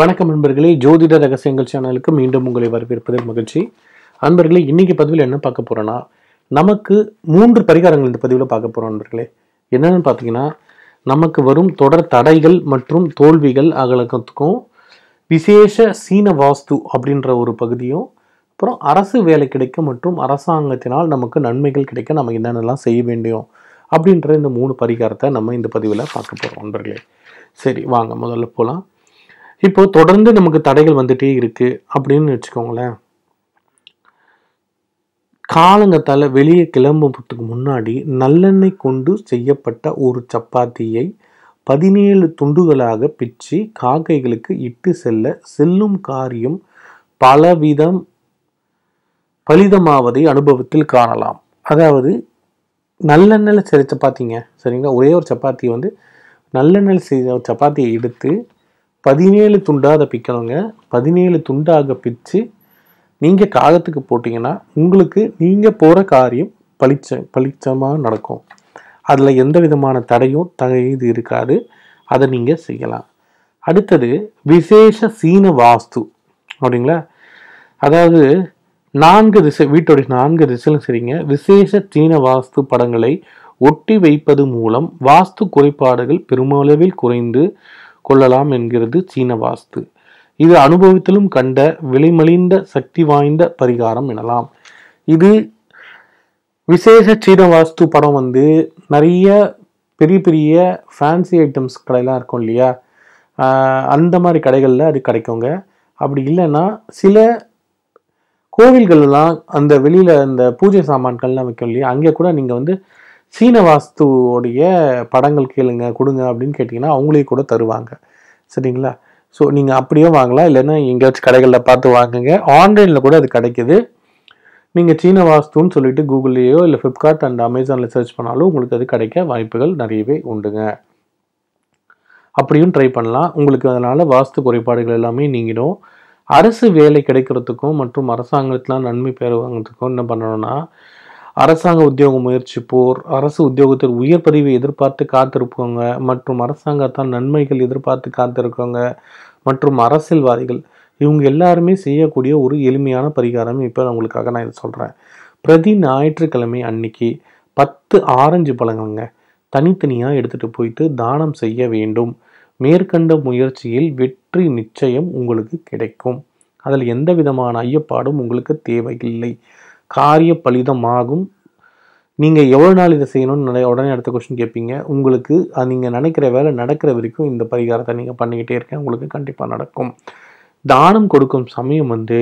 வணக்கம் நண்பர்களே. ஜோதிட ரகசியங்கள் சேனலுக்கு மீண்டும் உங்களை வரவேற்பதில் மகிழ்ச்சி. அன்பர்களே இன்னைக்கு பதிவில் என்ன பார்க்க போகிறோன்னா நமக்கு மூன்று பரிகாரங்கள் இந்த பதிவில் பார்க்க போகிறோம் நண்பர்களே. என்னென்னு பார்த்தீங்கன்னா நமக்கு வரும் தொடர் தடைகள் மற்றும் தோல்விகள் அகலக்கத்துக்கும் விசேஷ சீன வாஸ்து அப்படின்ற ஒரு பகுதியும் அப்புறம் அரசு வேலை கிடைக்க மற்றும் அரசாங்கத்தினால் நமக்கு நன்மைகள் கிடைக்க நம்ம என்னென்னலாம் செய்ய வேண்டும் அப்படின்ற இந்த மூணு பரிகாரத்தை நம்ம இந்த பதிவில் பார்க்க போகிறோம் நண்பர்களே. சரி வாங்க முதல்ல போகலாம் இப்போ தொடர்ந்து நமக்கு தடைகள் வந்துட்டே இருக்கு அப்படின்னு வச்சுக்கோங்களேன். காலங்கத்தால வெளியே கிளம்புறதுக்கு முன்னாடி நல்லெண்ணெய் கொண்டு செய்யப்பட்ட ஒரு சப்பாத்தியை பதினேழு துண்டுகளாக பிச்சு காக்கைகளுக்கு இட்டு செல்ல செல்லும் காரியம் பலவிதம் பலிதமாவதை அனுபவத்தில் காணலாம். அதாவது நல்லெண்ணெயில் சரி சப்பாத்திங்க சரிங்களா? ஒரே ஒரு சப்பாத்தி வந்து நல்லெண்ணெயில் செய்த சப்பாத்தியை எடுத்து பதினேழு துண்டாக அதை பிக்கணுங்க. பதினேழு துண்டாக பிச்சு நீங்கள் காகத்துக்கு போட்டிங்கன்னா உங்களுக்கு நீங்கள் போகிற காரியம் பளிச்ச பளிச்சமாக நடக்கும். அதில் எந்த விதமான தடையும் தகைது இருக்காது. அதை நீங்கள் செய்யலாம். அடுத்தது விசேஷ சீன வாஸ்து. அப்படிங்களா? அதாவது நான்கு திசை வீட்டுடைய நான்கு திசையிலும் சரிங்க. விசேஷ சீன வாஸ்து படங்களை ஒட்டி வைப்பது மூலம் வாஸ்து குறைபாடுகள் பெருமளவில் குறைந்து கொள்ளலாம் என்கிறது சீன வாஸ்து. இது அனுபவத்திலும் கண்ட விலைமலிந்த சக்தி வாய்ந்த பரிகாரம் எனலாம். இது விசேஷ சீன வாஸ்து படம் வந்து நிறைய பெரிய பெரிய ஃபேன்சி ஐட்டம்ஸ் கடையெல்லாம் இருக்கும் இல்லையா? ஆஹ் அந்த மாதிரி கடைகளில் அது கிடைக்குங்க. அப்படி இல்லைன்னா சில கோவில்கள்லாம் அந்த வெளியில் அந்த பூஜை சாமான்கள்லாம் வைக்கும் இல்லையா? அங்கே கூட நீங்கள் வந்து சீன வாஸ்துவோடைய படங்கள் கேளுங்க கொடுங்க அப்படின்னு கேட்டிங்கன்னா அவங்களே கூட தருவாங்க. சரிங்களா? ஸோ நீங்கள் அப்படியே வாங்கலாம் இல்லைன்னா எங்கேயாச்சும் கடைகளில் பார்த்து வாங்குங்க. ஆன்லைனில் கூட அது கிடைக்குது. நீங்கள் சீன வாஸ்துன்னு சொல்லிட்டு கூகுள்லேயோ இல்லை ஃப்ளிப்கார்ட் அண்ட் அமேசானில் சர்ச் பண்ணாலும் உங்களுக்கு அது கிடைக்க வாய்ப்புகள் நிறையவே உண்டுங்க. அப்படியும் ட்ரை பண்ணலாம். உங்களுக்கு அதனால் வாஸ்து குறைபாடுகள் எல்லாமே நீங்கிடும். அரசு வேலை கிடைக்கிறதுக்கும் மற்றும் அரசாங்கத்தில் நன்மை பெறுவாங்கிறதுக்கும் என்ன பண்ணணும்னா அரசாங்க உத்தியோக முயற்சிப்போர் அரசு உத்தியோகத்தில் உயர் பதிவை எதிர்பார்த்து காத்திருப்பவங்க மற்றும் அரசாங்கத்தால் நன்மைகள் எதிர்பார்த்து காத்திருக்கவங்க மற்றும் அரசியல்வாதிகள் இவங்க எல்லாருமே செய்யக்கூடிய ஒரு எளிமையான பரிகாரம். இப்போ உங்களுக்காக நான் இதை சொல்கிறேன் பிரதி ஞாயிற்றுக்கிழமை அன்னைக்கு பத்து ஆரஞ்சு பழங்கள்ங்க தனித்தனியாக எடுத்துகிட்டு போயிட்டு தானம் செய்ய வேண்டும். மேற்கண்ட முயற்சியில் வெற்றி நிச்சயம் உங்களுக்கு கிடைக்கும். அதில் எந்த விதமான ஐயப்பாடும் உங்களுக்கு தேவையில்லை. காரிய பலிதமாகும் நீங்கள் எவ்வளோ நாள் இதை செய்யணும்னு நிறைய உடனே அடுத்த கொஸ்டின் கேட்பீங்க. உங்களுக்கு நீங்கள் நினைக்கிற வேலை நடக்கிற வரைக்கும் இந்த பரிகாரத்தை நீங்கள் பண்ணிக்கிட்டே இருக்கேன். உங்களுக்கு கண்டிப்பாக நடக்கும். தானம் கொடுக்கும் சமயம் வந்து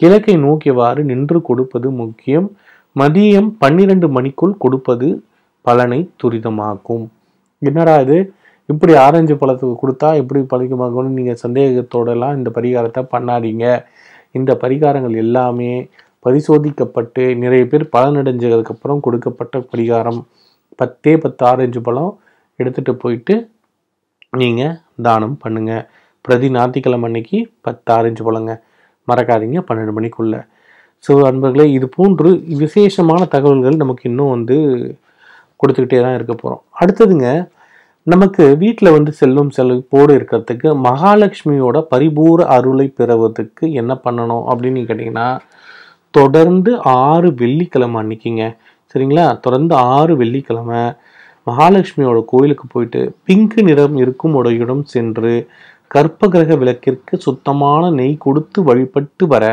கிழக்கை நோக்கியவாறு நின்று கொடுப்பது முக்கியம். மதியம் பன்னிரண்டு மணிக்குள் கொடுப்பது பலனை துரிதமாக்கும். என்னடா இது? இப்படி ஆரஞ்சு பழத்துக்கு கொடுத்தா எப்படி பழிக்குமாகும்னு நீங்கள் சந்தேகத்தோடலாம் இந்த பரிகாரத்தை பண்ணாதீங்க. இந்த பரிகாரங்கள் எல்லாமே பரிசோதிக்கப்பட்டு நிறைய பேர் பலனடைஞ்சதுக்கப்புறம் கொடுக்கப்பட்ட பரிகாரம் பத்தே பத்து ஆரஞ்சு பழம் எடுத்துகிட்டு போயிட்டு நீங்கள் தானம் பண்ணுங்கள் பிரதி ஞாயிற்றுக்கிழமை அன்னைக்கு பத்து ஆரஞ்சு பழங்க. மறக்காதீங்க பன்னெண்டு மணிக்குள்ள. ஸோ அன்பர்களே இது போன்று விசேஷமான தகவல்கள் நமக்கு இன்னும் வந்து கொடுத்துக்கிட்டே தான் இருக்க போகிறோம் அடுத்ததுங்க நமக்கு வீட்டில் வந்து செல்வம் செழிப்போடு இருக்கிறதுக்கு மகாலட்சுமியோட பரிபூர அருளை பெறுவதற்கு என்ன பண்ணணும் அப்படின்னு கேட்டிங்கன்னா தொடர்ந்து ஆறு வெள்ளிக்கிழமை அன்னைக்குங்க. சரிங்களா? தொடர்ந்து ஆறு வெள்ளிக்கிழமை மகாலட்சுமியோட கோயிலுக்கு போயிட்டு பிங்கு நிறம் இருக்கும் உடையுடன் சென்று கற்பகிரக விளக்கிற்கு சுத்தமான நெய் கொடுத்து வழிபட்டு வர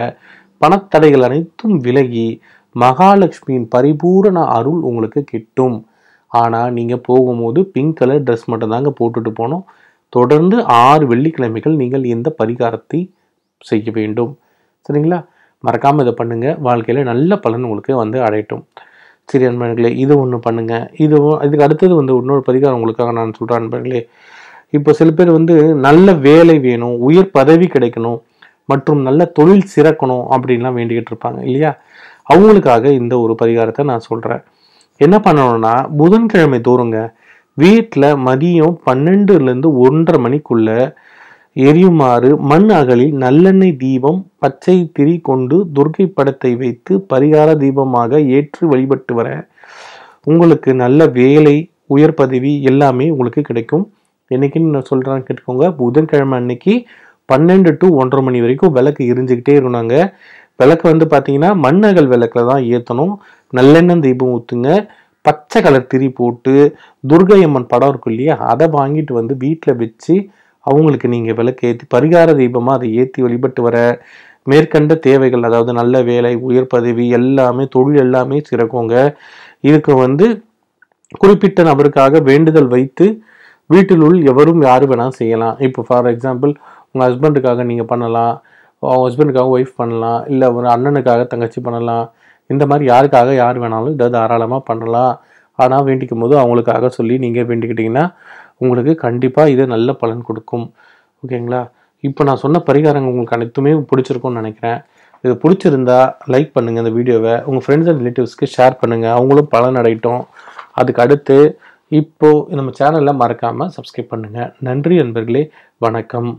பணத்தடைகள் அனைத்தும் விலகி மகாலட்சுமியின் பரிபூரண அருள் உங்களுக்கு கிட்டும். ஆனால் நீங்கள் போகும்போது பிங்க் கலர் ட்ரெஸ் மட்டும்தாங்க போட்டுட்டு போனோம் தொடர்ந்து ஆறு வெள்ளிக்கிழமைகள் நீங்கள் இந்த பரிகாரத்தை செய்ய வேண்டும். சரிங்களா? மறக்காமல் இதை பண்ணுங்கள் வாழ்க்கையில் நல்ல பலன் உங்களுக்கு வந்து அடையட்டும். சரி அன்பர்களே இது ஒன்று பண்ணுங்கள் இது இதுக்கு அடுத்தது வந்து இன்னொரு பரிகாரம் உங்களுக்காக நான் சொல்கிறேன் அன்பர்களே இப்போ சில பேர் வந்து நல்ல வேலை வேணும் உயர் பதவி கிடைக்கணும் மற்றும் நல்ல தொழில் சிறக்கணும் அப்படின்லாம் வேண்டிக்கிட்டு இருப்பாங்க இல்லையா? அவங்களுக்காக இந்த ஒரு பரிகாரத்தை நான் சொல்கிறேன் என்ன பண்ணணும்னா புதன்கிழமை தோறுங்க வீட்டில் மதியம் பன்னெண்டுலேருந்து ஒன்றரை மணிக்குள்ளே எரியுமாறு மண் அகலில் நல்லெண்ணெய் தீபம் பச்சை திரி கொண்டு துர்க்கை படத்தை வைத்து பரிகார தீபமாக ஏற்று வழிபட்டு வர. உங்களுக்கு நல்ல வேலை உயர் பதவி எல்லாமே உங்களுக்கு கிடைக்கும். என்னைக்குன்னு நான் சொல்கிறேன் கேட்டுக்கோங்க. புதன்கிழமை அன்னைக்கு பன்னெண்டு டு ஒன்றரை மணி வரைக்கும் விளக்கு எரிஞ்சுக்கிட்டே இருந்தாங்க விளக்கு வந்து பார்த்தீங்கன்னா மண்ணகல் விளக்கில் தான் ஏற்றணும் நல்லெண்ணெய் தீபம் ஊற்றுங்க பச்சை கலர் திரி போட்டு துர்கை அம்மன் படம் இருக்கும் இல்லையா அதை வாங்கிட்டு வந்து வீட்டில் வச்சு அவங்களுக்கு நீங்கள் விளக்கு ஏற்றி பரிகார தீபமாக அதை ஏற்றி வழிபட்டு வர மேற்கண்ட தேவைகள் அதாவது நல்ல வேலை உயர் பதவி எல்லாமே தொழில் எல்லாமே சிறக்குங்க. இதுக்கு வந்து குறிப்பிட்ட நபருக்காக வேண்டுதல் வைத்து வீட்டிலுள் எவரும் யார் வேணால் செய்யலாம். இப்போ ஃபார் எக்ஸாம்பிள் உங்கள் ஹஸ்பண்டுக்காக நீங்கள் பண்ணலாம் உங்கள் ஹஸ்பண்டுக்காக ஒய்ஃப் பண்ணலாம் இல்லை ஒரு அண்ணனுக்காக தங்கச்சி பண்ணலாம். இந்த மாதிரி யாருக்காக யார் வேணாலும் இதை தாராளமாக பண்ணலாம். ஆனால் வேண்டிக்கும் போது அவங்களுக்காக சொல்லி நீங்கள் வேண்டிக்கிட்டிங்கன்னா உங்களுக்கு கண்டிப்பாக இது நல்ல பலன் கொடுக்கும். ஓகேங்களா? இப்போ நான் சொன்ன பரிகாரங்கள் உங்களுக்கு அனைத்துமே பிடிச்சிருக்கும்னு நினைக்கிறேன். இது பிடிச்சிருந்தா லைக் பண்ணுங்கள் இந்த வீடியோவை. உங்கள் ஃப்ரெண்ட்ஸ் அண்ட் ரிலேட்டிவ்ஸ்க்கு ஷேர் பண்ணுங்கள் அவங்களும் பலன் அடையட்டும். அதுக்கு அடுத்து இப்போது நம்ம சேனலில் மறக்காமல் சப்ஸ்கிரைப் பண்ணுங்கள் நன்றி நண்பர்களே வணக்கம்.